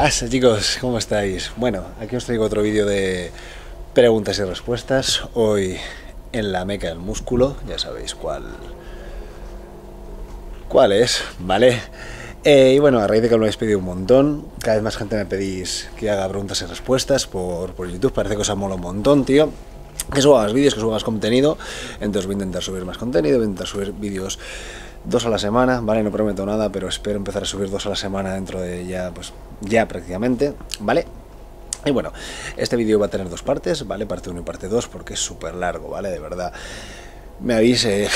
¿Qué pasa chicos? ¿Cómo estáis? Bueno, aquí os traigo otro vídeo de preguntas y respuestas. Hoy en la meca del músculo, ya sabéis cuál, cuál es, ¿vale? Eh, y bueno, a raíz de que lo habéis pedido un montón, cada vez más gente me pedís que haga preguntas y respuestas por, por YouTube, parece que os mola un montón, tío. Que suba más vídeos, que suba más contenido, entonces voy a intentar subir más contenido, voy a intentar subir vídeos dos a la semana, ¿vale? No prometo nada, pero espero empezar a subir dos a la semana dentro de ya, pues, ya prácticamente, ¿vale? Y bueno, este vídeo va a tener dos partes, ¿vale? Parte 1 y parte 2, porque es súper largo, ¿vale? De verdad me avise.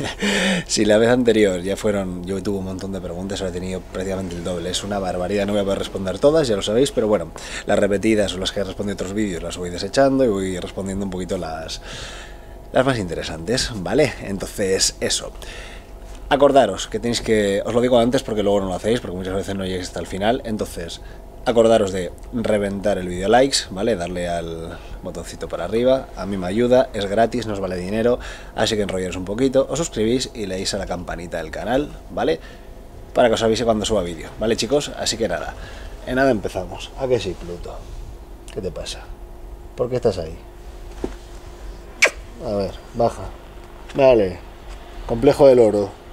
si la vez anterior ya fueron, yo tuve un montón de preguntas, ahora he tenido prácticamente el doble. Es una barbaridad, no voy a poder responder todas, ya lo sabéis, pero bueno, las repetidas o las que he respondido otros vídeos las voy desechando y voy respondiendo un poquito las, las más interesantes, ¿vale? Entonces, eso. Acordaros que tenéis que, os lo digo antes porque luego no lo hacéis, porque muchas veces no lleguéis hasta el final, entonces acordaros de reventar el vídeo likes, ¿vale? Darle al botoncito para arriba, a mí me ayuda, es gratis, no vale dinero, así que enrollaros un poquito, os suscribís y leéis a la campanita del canal, ¿vale? Para que os avise cuando suba vídeo, ¿vale chicos? Así que nada, en nada empezamos. ¿A qué sí, Pluto? ¿Qué te pasa? ¿Por qué estás ahí? A ver, baja. Vale. Complejo del oro.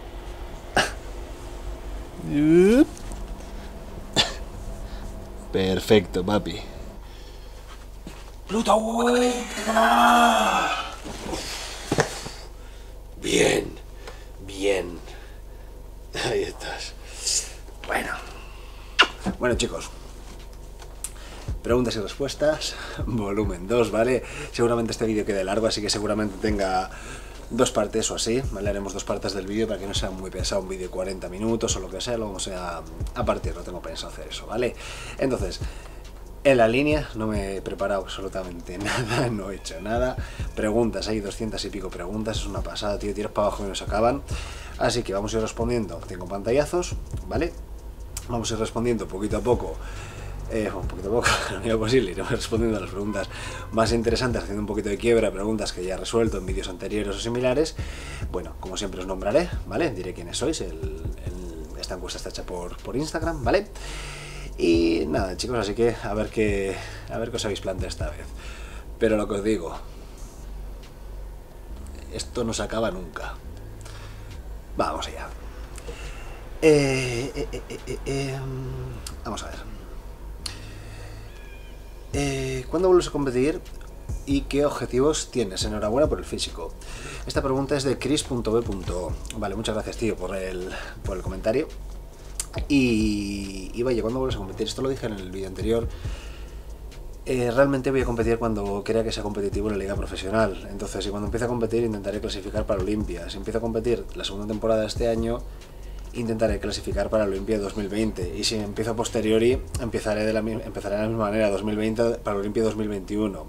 Perfecto, papi. Pluto, Bien, bien. Ahí estás. Bueno. Bueno, chicos. Preguntas y respuestas, volumen 2, ¿vale? Seguramente este vídeo quede largo, así que seguramente tenga dos partes o así, ¿vale? Haremos dos partes del vídeo para que no sea muy pesado un vídeo de 40 minutos o lo que sea, lo vamos a, a partir, no tengo pensado hacer eso, ¿vale? Entonces, en la línea no me he preparado absolutamente nada, no he hecho nada. Preguntas, hay 200 y pico preguntas, es una pasada, tío, tiras para abajo y no se acaban. Así que vamos a ir respondiendo, tengo pantallazos, ¿vale? Vamos a ir respondiendo poquito a poco eh, un poquito poco, lo posible, iremos respondiendo a las preguntas más interesantes, haciendo un poquito de quiebra, preguntas que ya he resuelto en vídeos anteriores o similares. Bueno, como siempre os nombraré, ¿vale? Diré quiénes sois, esta encuesta está hecha por, por Instagram, ¿vale? Y nada, chicos, así que a ver qué, a ver qué os habéis planteado esta vez. Pero lo que os digo, esto no se acaba nunca. Vamos allá. Eh, eh, eh, vamos a ver. Eh, ¿Cuándo vuelves a competir y qué objetivos tienes? Enhorabuena por el físico. Esta pregunta es de chris.b.o. Vale, muchas gracias, tío, por el, por el comentario. Y, vaya, ¿cuándo vuelves a competir? Esto lo dije en el vídeo anterior. Eh, realmente voy a competir cuando crea que sea competitivo en la liga profesional. Entonces, si cuando empiece a competir, intentaré clasificar para Olimpia. Si empiezo a competir la segunda temporada de este año, intentaré clasificar para Olimpia 2020 y si empiezo posteriori empezaré de la, empezaré de la misma manera 2020 para Olimpia 2021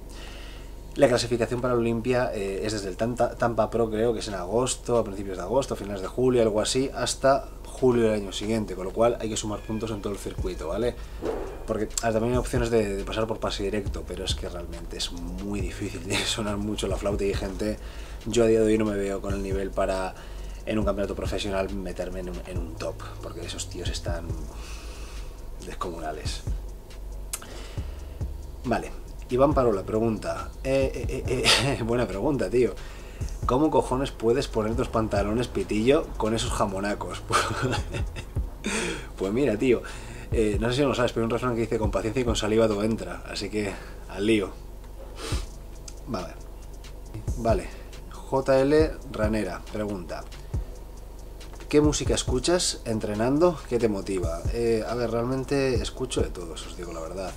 la clasificación para Olimpia eh, es desde el Tampa, Pro creo que es en agosto a principios de agosto finales de julio algo así hasta julio del año siguiente con lo cual hay que sumar puntos en todo el circuito vale porque también hay opciones de, de pasar por pase directo pero es que realmente es muy difícil que sonar mucho la flauta y hay gente yo a día de hoy no me veo con el nivel para en un campeonato profesional meterme en un, top, porque esos tíos están descomunales. Vale, Iván Parola pregunta, eh, eh, eh, buena pregunta, tío. ¿Cómo cojones puedes poner tus pantalones pitillo con esos jamonacos? pues mira, tío, no sé si lo sabes, pero hay un refrán que dice con paciencia y con saliva todo entra, así que al lío. Vale. Vale. JL Ranera pregunta, ¿Qué música escuchas entrenando? ¿Qué te motiva? Eh, a ver, realmente escucho de todo, os digo la verdad.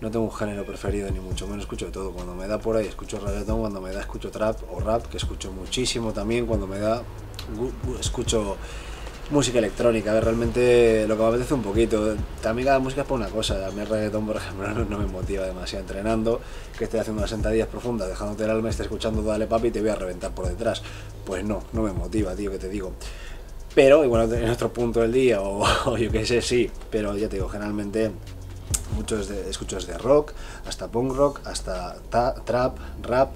No tengo un género preferido, ni mucho menos escucho de todo. Cuando me da por ahí escucho reggaeton, cuando me da escucho trap o rap, que escucho muchísimo también. Cuando me da escucho música electrónica. A ver, realmente lo que me apetece un poquito. También cada música es por una cosa. A mí el por ejemplo, no, me motiva demasiado entrenando. Que esté haciendo unas sentadillas profundas, dejándote el alma, esté escuchando Dale Papi y te voy a reventar por detrás. Pues no, no me motiva, tío, que te digo. Pero, igual en nuestro punto del día, o, yo qué sé, sí, pero ya te digo, generalmente muchos de, escucho desde rock, hasta punk rock, hasta trap, rap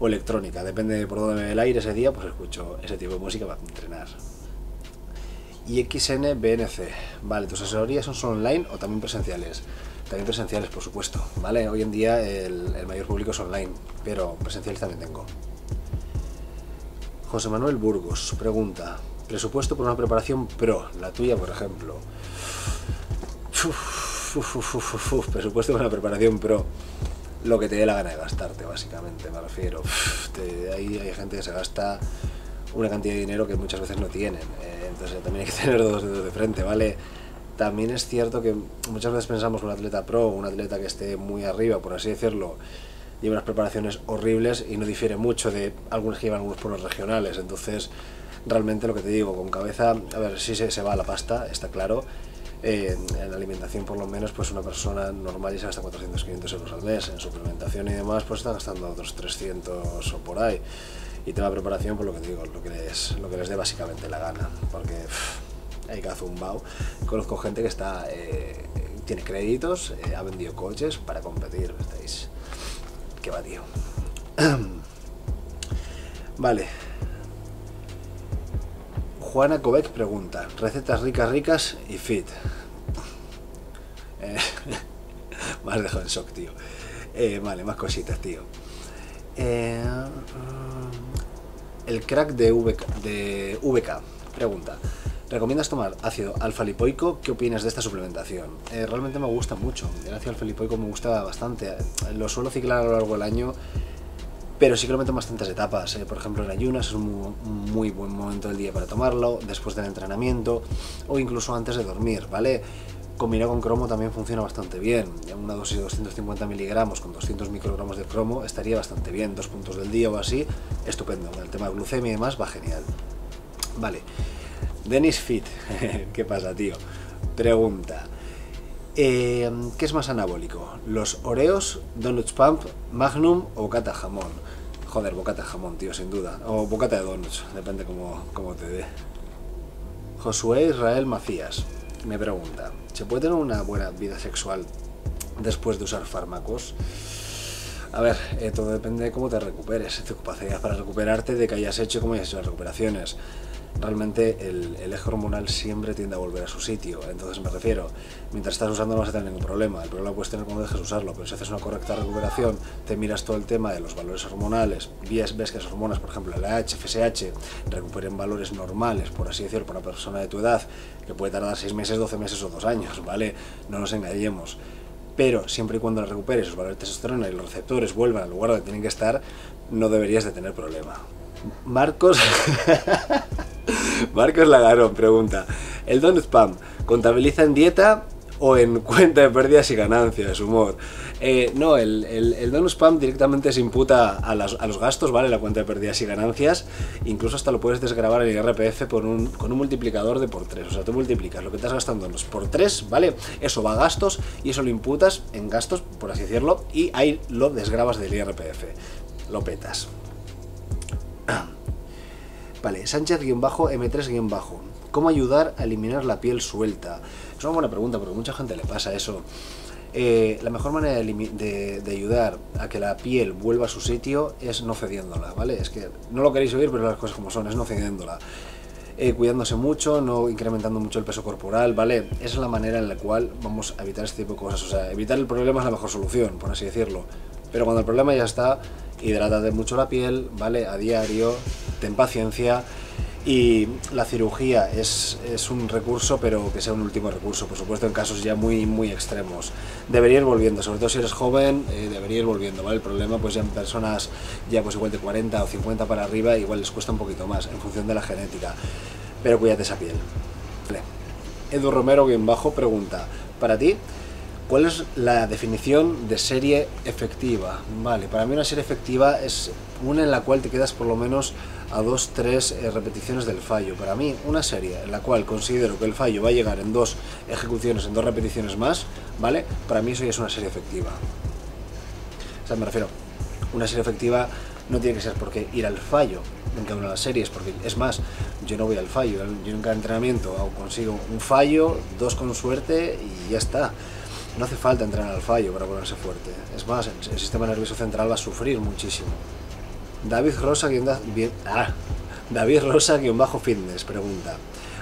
o electrónica. Depende de por dónde me ve el aire ese día, pues escucho ese tipo de música para entrenar. y XNBNC. Vale, ¿tus asesorías son solo online o también presenciales? También presenciales, por supuesto. Vale, hoy en día el, mayor público es online, pero presenciales también tengo. José Manuel Burgos pregunta: Presupuesto por una preparación pro, la tuya, por ejemplo. Uf, uf, uf, presupuesto por una preparación pro. Lo que te dé la gana de gastarte, básicamente, me refiero. Te- ahí hay gente que se gasta una cantidad de dinero que muchas veces no tienen. eh, entonces también hay que tener dos dedos de frente, ¿vale? También es cierto que muchas veces pensamos que un atleta pro, un atleta que esté muy arriba, por así decirlo, lleva unas preparaciones horribles y no difiere mucho de algunos que llevan algunos pueblos regionales. Entonces, realmente lo que te digo, con cabeza, a ver, sí se, se va la pasta, está claro. Eh, en alimentación, por lo menos, pues una persona normal ya se gasta 400, 500 euros al mes. En suplementación y demás, pues está gastando otros 300 o por ahí. Y tema de preparación, pues lo que te digo, lo que les, lo que les dé básicamente la gana. Porque hay que hacer un bao. Conozco gente que está eh, tiene créditos, eh, ha vendido coches para competir. Estáis. Qué va, vale. Juana Kovac pregunta: recetas ricas, ricas y fit. Eh, me has dejado en shock, tío. Eh, vale, más cositas, tío. Eh, el crack de VK, pregunta: ¿Recomiendas tomar ácido alfa-lipoico? ¿Qué opinas de esta suplementación? Eh, realmente me gusta mucho. El ácido alfa-lipoico me gusta bastante. Lo suelo ciclar a lo largo del año, pero sí que lo meto en bastantes etapas. eh. Por ejemplo, en ayunas es un mu- un muy, buen momento del día para tomarlo, después del entrenamiento o incluso antes de dormir, ¿vale? Combinado con cromo también funciona bastante bien. Una dosis de 250 miligramos con 200 microgramos de cromo estaría bastante bien. Dos puntos del día o así, estupendo. El tema de glucemia y demás va genial. Vale. Dennis Fit, ¿qué pasa, tío? Pregunta. Eh, ¿Qué es más anabólico? ¿Los Oreos, Donuts Pump, Magnum o bocata jamón? Joder, bocata jamón, tío, sin duda. O bocata de donuts, depende cómo, cómo te dé. Josué Israel Macías me pregunta, ¿se puede tener una buena vida sexual después de usar fármacos? A ver, eh, todo depende de cómo te recuperes, tu capacidad para recuperarte, de que hayas hecho y cómo hayas hecho las recuperaciones. Realmente el, eje hormonal siempre tiende a volver a su sitio, entonces me refiero, mientras estás usando no vas a tener ningún problema, el problema puedes tener cuando dejes de usarlo, pero si haces una correcta recuperación, te miras todo el tema de los valores hormonales, ves, ves que las hormonas, por ejemplo la H, FSH, recuperen valores normales, por así decirlo, para una persona de tu edad, que puede tardar 6 meses, 12 meses o 2 años, ¿vale? No nos engañemos pero siempre y cuando recuperes, los valores de testosterona y los receptores vuelvan al lugar donde tienen que estar, no deberías de tener problema. Marcos Marcos Lagarón pregunta, ¿el Donut Spam contabiliza en dieta o en cuenta de pérdidas y ganancias, humor? Eh, no, el, el, el Donut Spam directamente se imputa a, las- a los gastos, ¿vale? La cuenta de pérdidas y ganancias, incluso hasta lo puedes desgravar en IRPF por un, con un multiplicador de por 3, o sea, tú multiplicas lo que estás gastando en donuts por 3, ¿vale? Eso va a gastos y eso lo imputas en gastos, por así decirlo, y ahí lo desgrabas del IRPF, lo petas. Vale, Sánchez-M3- ¿Cómo ayudar a eliminar la piel suelta? Es una buena pregunta porque mucha gente le pasa eso. Eh, la mejor manera de ayudar a que la piel vuelva a su sitio es no cediéndola, ¿vale? Es que no lo queréis oír, pero las cosas como son, es no cediéndola. Eh, cuidándose mucho, no incrementando mucho el peso corporal, ¿vale? Esa es la manera en la cual vamos a evitar este tipo de cosas. O sea, evitar el problema es la mejor solución, por así decirlo. Pero cuando el problema ya está, hidrátate mucho la piel, ¿vale? A diario, ten paciencia. Y la cirugía es, es un recurso, pero que sea un último recurso, por supuesto, en casos ya muy, muy extremos. Debería ir volviendo, sobre todo si eres joven, eh, debería ir volviendo, ¿vale? El problema, pues ya en personas ya pues igual de 40 o 50 para arriba, igual les cuesta un poquito más, en función de la genética. Pero cuídate esa piel. Vale. Edu Romero, bien bajo, pregunta, para ti, ¿cuál es la definición de serie efectiva? Vale, para mí una serie efectiva es una en la cual te quedas por lo menos a dos, tres eh, repeticiones del fallo. Para mí, una serie en la cual considero que el fallo va a llegar en dos ejecuciones, en dos repeticiones más, ¿vale? Para mí eso ya es una serie efectiva. O sea, me refiero, una serie efectiva no tiene que ser porque ir al fallo en cada una de las series, porque es más, yo no voy al fallo, yo en cada entrenamiento consigo un fallo, dos con suerte y ya está. No hace falta entrenar al fallo para ponerse fuerte. Es más, el, el sistema nervioso central va a sufrir muchísimo. David Rosa, guion da- bien- ah, David Rosa, guion bajo fitness, pregunta.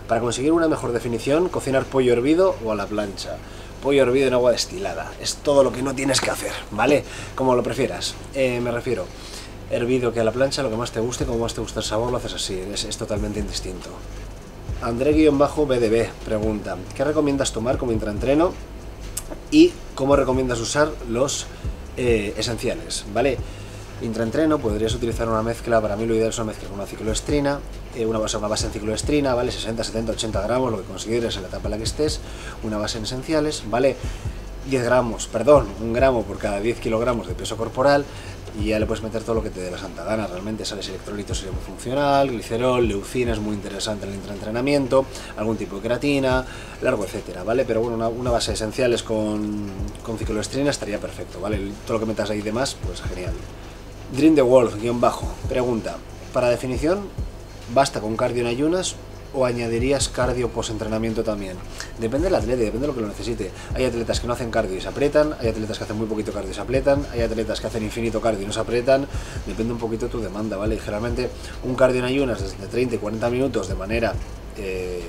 Para conseguir una mejor definición, cocinar pollo hervido o a la plancha. Pollo hervido en agua destilada. Es todo lo que no tienes que hacer, ¿vale? Como lo prefieras. Eh, me refiero, hervido que a la plancha, lo que más te guste, como más te gusta el sabor, lo haces así. Es, es totalmente indistinto. André-BDB pregunta, ¿qué recomiendas tomar como intraentreno y cómo recomiendas usar los eh, esenciales? ¿Vale? Intraentreno podrías utilizar una mezcla, para mí lo ideal es una mezcla con una cicloestrina, eh, una, base, una base en cicloestrina, ¿vale? 60, 70, 80 gramos, lo que consideres en la etapa en la que estés, una base en esenciales, ¿vale? 10 gramos, perdón, un gramo por cada 10 kilogramos de peso corporal y ya le puedes meter todo lo que te dé la santa gana. Realmente sales electrolitos sería muy funcional, glicerol, leucina es muy interesante en el entrenamiento, algún tipo de creatina, largo, etcétera, ¿vale? Pero bueno, una, base de esenciales con, con cicloestrina estaría perfecto, ¿vale? Todo lo que metas ahí de más, pues genial. Dream the Wolf, guion bajo, pregunta, para definición, ¿basta con cardio en ayunas o añadirías cardio post-entrenamiento también? Depende del atleta, depende de lo que lo necesite. Hay atletas que no hacen cardio y se apretan, hay atletas que hacen muy poquito cardio y se apretan, hay atletas que hacen infinito cardio y no se apretan, depende un poquito de tu demanda, ¿vale? Y generalmente un cardio en ayunas desde 30 y 40 minutos de manera, eh,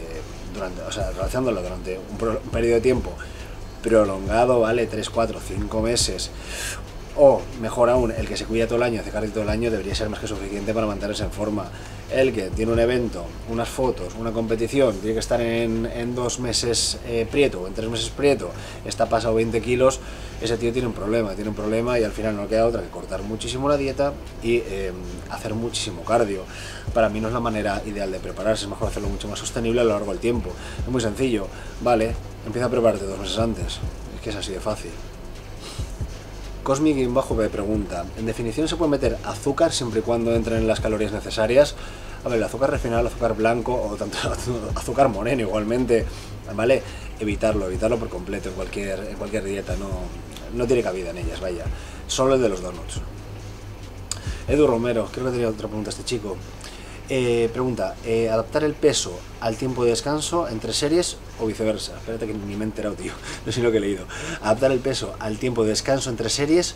durante, o sea, realizándolo durante un, un periodo de tiempo prolongado, ¿vale? 3, 4, 5 meses. O, mejor aún, el que se cuida todo el año, hace cardio todo el año, debería ser más que suficiente para mantenerse en forma. El que tiene un evento, unas fotos, una competición, tiene que estar en, dos meses eh, prieto o en tres meses prieto, está pasado 20 kilos, ese tío tiene un problema, tiene un problema y al final no queda otra que cortar muchísimo la dieta y eh, hacer muchísimo cardio. Para mí no es la manera ideal de prepararse, es mejor hacerlo mucho más sostenible a lo largo del tiempo. Es muy sencillo, vale, empieza a prepararte dos meses antes, es que es así de fácil. Cosmic bajo B pregunta, ¿en definición se puede meter azúcar siempre y cuando entren en las calorías necesarias? A ver, el azúcar refinado, el azúcar blanco o tanto azúcar moreno igualmente, ¿vale? Evitarlo, evitarlo por completo en cualquier, en cualquier dieta, no, no tiene cabida en ellas, vaya. Solo el de los donuts. Edu Romero, creo que tenía otra pregunta este chico. Eh, pregunta, eh, ¿adaptar el peso al tiempo de descanso entre series o viceversa? Espérate que ni me he enterado, tío. No sé lo que he leído. ¿Adaptar el peso al tiempo de descanso entre series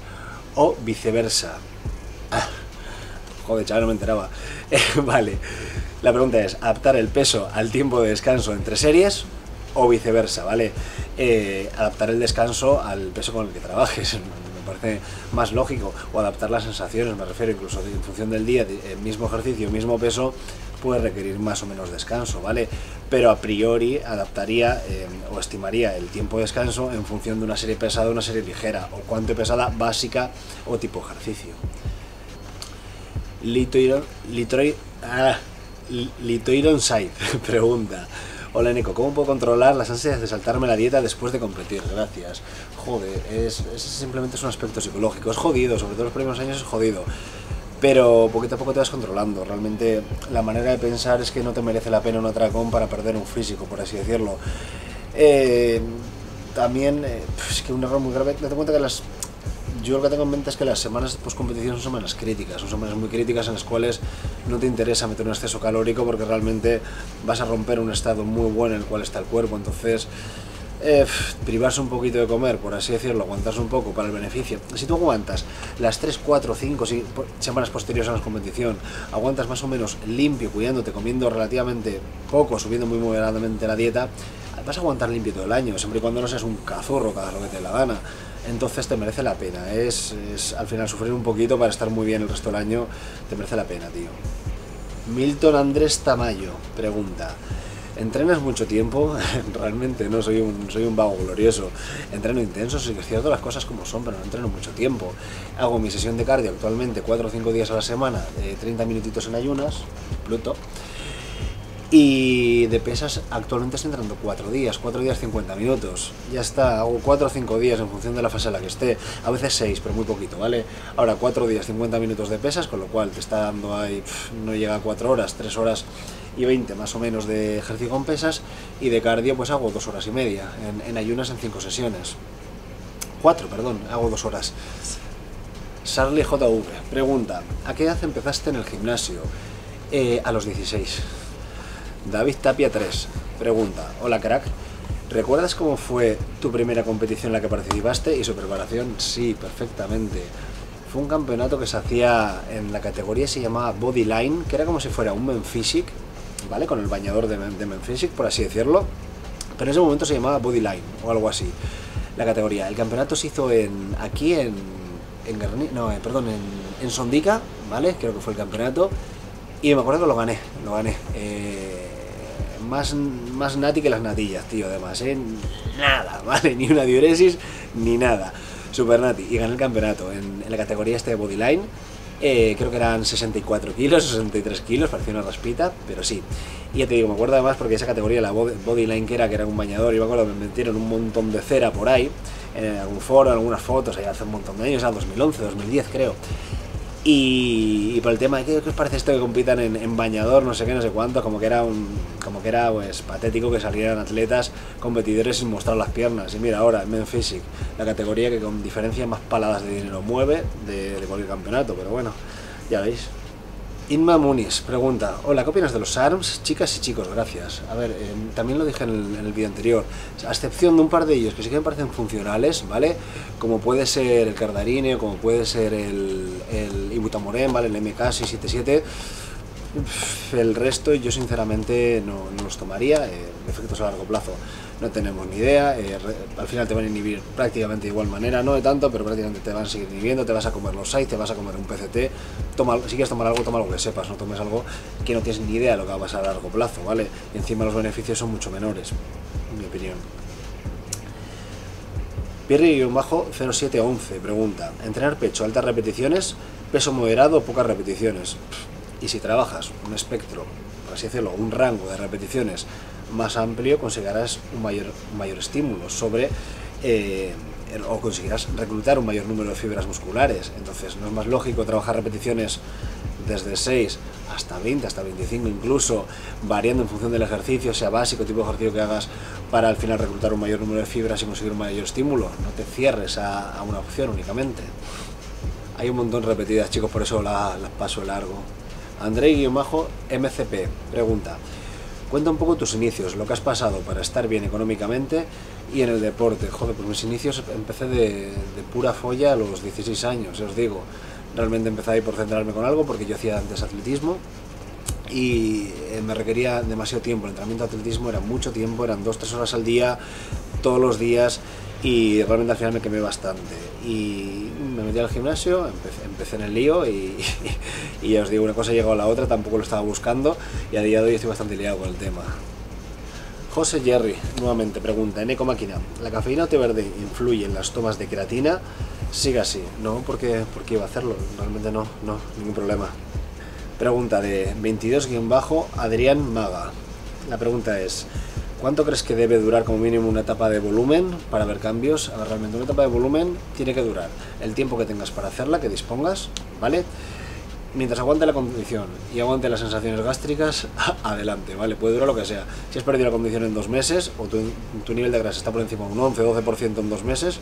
o viceversa? Ah, joder, chaval, no me enteraba. Eh, vale. La pregunta es, ¿adaptar el peso al tiempo de descanso entre series o viceversa? ¿Vale? Eh, adaptar el descanso al peso con el que trabajes. Parece más lógico. O adaptar las sensaciones, me refiero, incluso en función del día, el mismo ejercicio, mismo peso, puede requerir más o menos descanso, ¿vale? Pero a priori adaptaría eh, o estimaría el tiempo de descanso en función de una serie pesada una serie ligera, o cuánto pesada básica o tipo ejercicio. Litoiron, Litroi- ah, Li- Litoiron Side pregunta. Hola Nico, ¿cómo puedo controlar las ansias de saltarme la dieta después de competir? Gracias. Joder, es, es simplemente es un aspecto psicológico. Es jodido, sobre todo los primeros años es jodido. Pero poquito a poco te vas controlando. Realmente la manera de pensar es que no te merece la pena un atracón para perder un físico, por así decirlo. Eh, también, eh, es que un error muy grave, date cuenta que las yo lo que tengo en mente es que las semanas post competición son semanas críticas, son semanas muy críticas en las cuales no te interesa meter un exceso calórico porque realmente vas a romper un estado muy bueno en el cual está el cuerpo. Entonces, eh, privarse un poquito de comer, por así decirlo, aguantarse un poco para el beneficio. Si tú aguantas las 3, 4, 5 si- po- semanas posteriores a la competición, aguantas más o menos limpio, cuidándote, comiendo relativamente poco, subiendo muy moderadamente la dieta, vas a aguantar limpio todo el año, siempre y cuando no seas un cazurro cada lo que te dé la gana. Entonces te merece la pena, es, es al final sufrir un poquito para estar muy bien el resto del año, te merece la pena, tío. Milton Andrés Tamayo pregunta. ¿Entrenas mucho tiempo? Realmente no, soy un, soy un vago glorioso. Entreno intenso, sí que es cierto las cosas como son, pero no entreno mucho tiempo. Hago mi sesión de cardio actualmente 4 o 5 días a la semana, de 30 minutitos en ayunas, Pluto. Y de pesas actualmente estoy entrando 4 días, 4 días 50 minutos. Ya está, hago 4 o 5 días en función de la fase en la que esté. A veces 6, pero muy poquito, ¿vale? Ahora 4 días 50 minutos de pesas, con lo cual te está dando ahí, pf, no llega a 4 horas, 3 horas y 20 más o menos de ejercicio con pesas. Y de cardio pues hago 2 horas y media, en, ayunas en 5 sesiones. 4, perdón, hago 2 horas. Sarli JV pregunta, ¿a qué edad empezaste en el gimnasio? Eh, a los 16. David Tapia 3 pregunta, hola crack, ¿recuerdas cómo fue tu primera competición en la que participaste y su preparación? Sí, perfectamente. Fue un campeonato que se hacía en la categoría se llamaba Bodyline, que era como si fuera un Men Physique, ¿vale? Con el bañador de, de Menfisic, por así decirlo. Pero en ese momento se llamaba Bodyline o algo así, la categoría. El campeonato se hizo en aquí en, en Guerni- no, eh, perdón, en, en Sondica, ¿vale? Creo que fue el campeonato. Y me acuerdo que lo gané, lo gané. Eh, más, más nati que las natillas, tío, además, ¿eh? Nada, ¿vale? Ni una diuresis, ni nada. Super nati. Y gané el campeonato en, la categoría este de Bodyline. Eh, creo que eran 64 kilos, 63 kilos, parecía una raspita, pero sí. Y ya te digo, me acuerdo además porque esa categoría, la body- Bodyline que era, que era un bañador, y me acuerdo que me metieron un montón de cera por ahí, en algún foro, en algunas fotos, ahí hace un montón de años, era 2011, 2010 creo. Y, por el tema de ¿qué, os parece esto que compitan en, bañador, no sé qué, no sé cuánto, como que era un, como que era pues patético que salieran atletas competidores sin mostrar las piernas. Y mira ahora, Men Physique, la categoría que con diferencia más paladas de dinero mueve de, de cualquier campeonato, pero bueno, ya veis. Inma Muniz pregunta, hola, ¿qué opinas de los ARMS? Chicas y chicos, gracias. A ver, eh, también lo dije en el, en vídeo anterior, a excepción de un par de ellos que sí que me parecen funcionales, ¿vale? Como puede ser el Cardarine, como puede ser el, el Ibutamoren, ¿vale? El MK677, el resto yo sinceramente no, los tomaría, eh, efectos a largo plazo no tenemos ni idea, eh, al final te van a inhibir prácticamente de igual manera, no de tanto, pero prácticamente te van a seguir inhibiendo, te vas a comer los sites, te vas a comer un PCT, toma, si quieres tomar algo, toma algo que sepas, no tomes algo que no tienes ni idea de lo que va a pasar a largo plazo, ¿vale? Y encima los beneficios son mucho menores, en mi opinión. Pierre-0711 pregunta, ¿entrenar pecho, altas repeticiones, peso moderado pocas repeticiones? Y si trabajas un espectro, por así decirlo, un rango de repeticiones más amplio, conseguirás un mayor, mayor estímulo sobre... eh, o conseguirás reclutar un mayor número de fibras musculares. Entonces, no es más lógico trabajar repeticiones desde 6 hasta 20, hasta 25 incluso, variando en función del ejercicio, sea básico, tipo de ejercicio que hagas, para al final reclutar un mayor número de fibras y conseguir un mayor estímulo. No te cierres a, una opción únicamente. Hay un montón repetidas, chicos, por eso la- las paso largo. Andrei-MCP pregunta, cuenta un poco tus inicios, lo que has pasado para estar bien económicamente y en el deporte. Joder, pues mis inicios empecé de, pura folla a los 16 años, os digo. Realmente empecé ahí por centrarme con algo porque yo hacía antes atletismo y eh, me requería demasiado tiempo. El entrenamiento de atletismo era mucho tiempo, eran dos, tres horas al día, todos los días y realmente al final me quemé bastante. Y me metí al gimnasio, empecé, en el lío y, y ya os digo, una cosa llegó a la otra, tampoco lo estaba buscando y a día de hoy estoy bastante liado con el tema. José Jerry nuevamente pregunta, en Ecomáquina, ¿la cafeína o té verde influye en las tomas de creatina? Siga así, no, porque, porque iba a hacerlo, realmente no, no, ningún problema. Pregunta de 22-Adrián Maga. La pregunta es, ¿cuánto crees que debe durar como mínimo una etapa de volumen para ver cambios? A ver, realmente una etapa de volumen tiene que durar el tiempo que tengas para hacerla, que dispongas, ¿vale? Mientras aguante la condición y aguante las sensaciones gástricas, adelante, ¿vale? Puede durar lo que sea. Si has perdido la condición en dos meses o tu, nivel de grasa está por encima de un 11-12% en dos meses,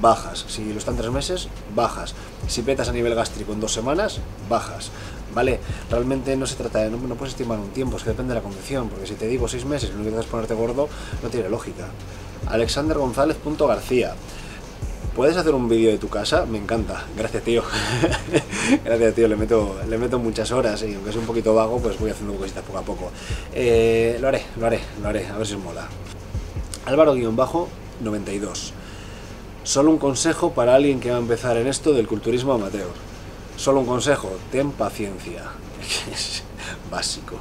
bajas. Si lo está en tres meses, bajas. Si petas a nivel gástrico en dos semanas, bajas. ¿Vale? Realmente no se trata de. No, no puedes estimar un tiempo, es que depende de la condición. Porque si te digo seis meses y lo único que haces es ponerte gordo, no tiene lógica. Alexander González. García. ¿Puedes hacer un vídeo de tu casa? Me encanta. Gracias, tío. Gracias, tío. Le meto, le meto muchas horas y aunque soy un poquito vago, pues voy haciendo cositas poco a poco. Eh, lo haré, lo haré, lo haré. A ver si os mola. Álvaro-92. Solo un consejo para alguien que va a empezar en esto del culturismo amateur. Solo un consejo, ten paciencia. Es básico.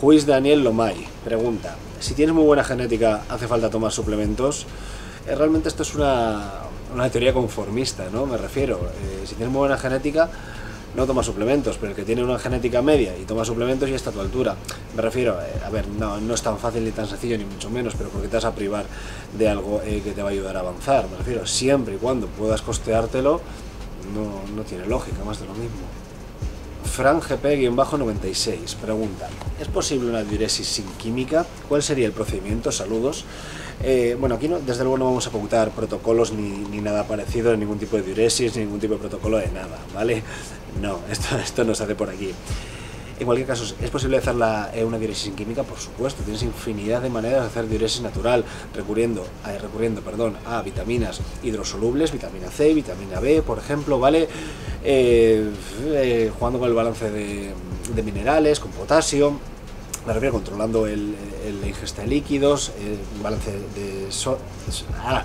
Juiz Daniel Lomay pregunta, si tienes muy buena genética, ¿hace falta tomar suplementos? Eh, realmente esto es una, una teoría conformista, ¿no? Me refiero, eh, si tienes muy buena genética, no toma suplementos, pero el que tiene una genética media y toma suplementos ya está a tu altura. Me refiero, eh, a ver, no, no es tan fácil ni tan sencillo, ni mucho menos, pero porque te vas a privar de algo eh, que te va a ayudar a avanzar. Me refiero, siempre y cuando puedas costeártelo, no, no tiene lógica, más de lo mismo. Fran GP-96 pregunta, ¿es posible una diuresis sin química? ¿Cuál sería el procedimiento? Saludos. Eh, bueno, aquí no, desde luego no vamos a pautar protocolos ni, ni nada parecido, ni ningún tipo de diuresis, ni ningún tipo de protocolo de nada, ¿vale? No, esto, esto no se hace por aquí. En cualquier caso, ¿es posible hacer eh, una diuresis sin química? Por supuesto, tienes infinidad de maneras de hacer diuresis natural, recurriendo, eh, recurriendo perdón, a vitaminas hidrosolubles, vitamina C, vitamina B, por ejemplo, ¿vale? Eh, eh, jugando con el balance de, minerales, con potasio, Me refiero controlando el, ingesta de líquidos, el balance de... so- ah,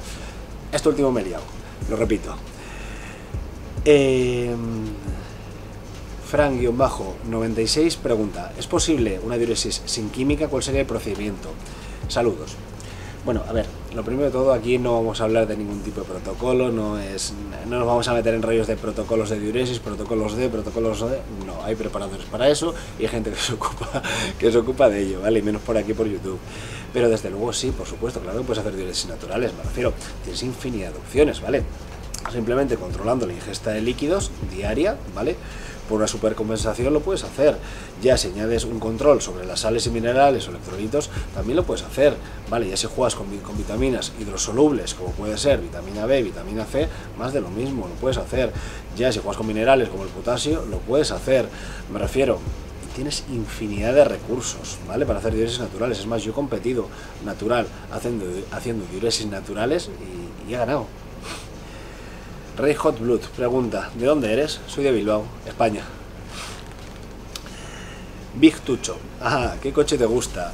esto último me he liado, lo repito. Eh, Fran-96 pregunta, ¿es posible una diuresis sin química? ¿Cuál sería el procedimiento? Saludos. Bueno, a ver, lo primero de todo, aquí no vamos a hablar de ningún tipo de protocolo, no es no nos vamos a meter en rollos de protocolos de diuresis, protocolos de, protocolos de, no, hay preparadores para eso y gente que se ocupa que se ocupa de ello, ¿vale? Y menos por aquí por YouTube. Pero desde luego sí, por supuesto, claro que puedes hacer diuresis naturales, me refiero, tienes infinidad de opciones, ¿vale? Simplemente controlando la ingesta de líquidos diaria, ¿vale? Por una supercompensación lo puedes hacer. Ya si añades un control sobre las sales y minerales o electrolitos, también lo puedes hacer, ¿vale? Ya si juegas con, con vitaminas hidrosolubles, como puede ser vitamina B, vitamina C, más de lo mismo, lo puedes hacer. Ya si juegas con minerales como el potasio, lo puedes hacer. Me refiero, tienes infinidad de recursos, ¿vale? Para hacer diuresis naturales. Es más, yo he competido natural haciendo, haciendo diuresis naturales y, y he ganado. Rey Hot Blood pregunta, ¿de dónde eres? Soy de Bilbao, España. Big Tucho, ah, ¿qué coche te gusta?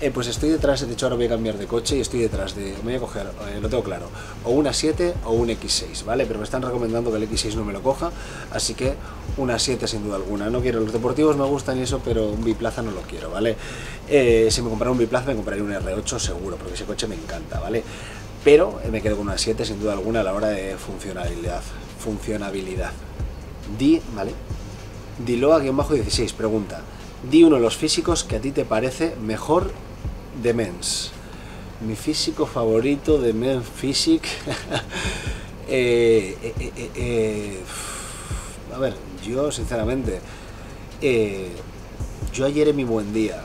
Eh, pues estoy detrás, de hecho ahora voy a cambiar de coche y estoy detrás de, me voy a coger, eh, lo tengo claro, o una 7 o un X6, ¿vale? Pero me están recomendando que el X6 no me lo coja, así que una 7 sin duda alguna. No quiero, los deportivos me gustan y eso, pero un biplaza no lo quiero, ¿vale? Eh, si me comprara un biplaza me compraría un R8 seguro, porque ese coche me encanta, ¿vale? Pero me quedo con una 7 sin duda alguna a la hora de funcionalidad. Funcionabilidad. Di, ¿vale? Diloa-16 pregunta. Di uno de los físicos que a ti te parece mejor de Mens. Mi físico favorito de Men Physic. Eh, eh, eh, eh, a ver, yo sinceramente. yo ayer en mi buen día.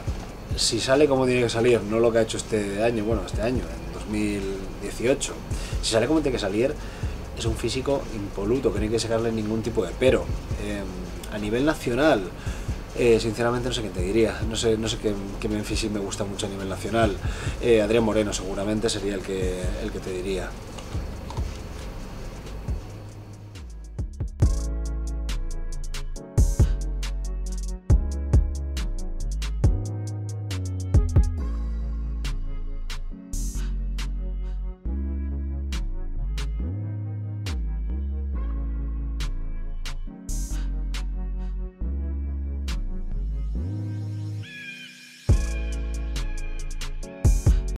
Si sale como tiene que salir, no lo que ha hecho este año, bueno, este año, en 2018. Si sale como tiene que salir, es un físico impoluto, que no hay que sacarle ningún tipo de pero. Eh, a nivel nacional, eh, sinceramente no sé qué te diría, no sé, no sé qué, qué me gusta mucho a nivel nacional. Eh, Adrián Moreno seguramente sería el que, el que te diría.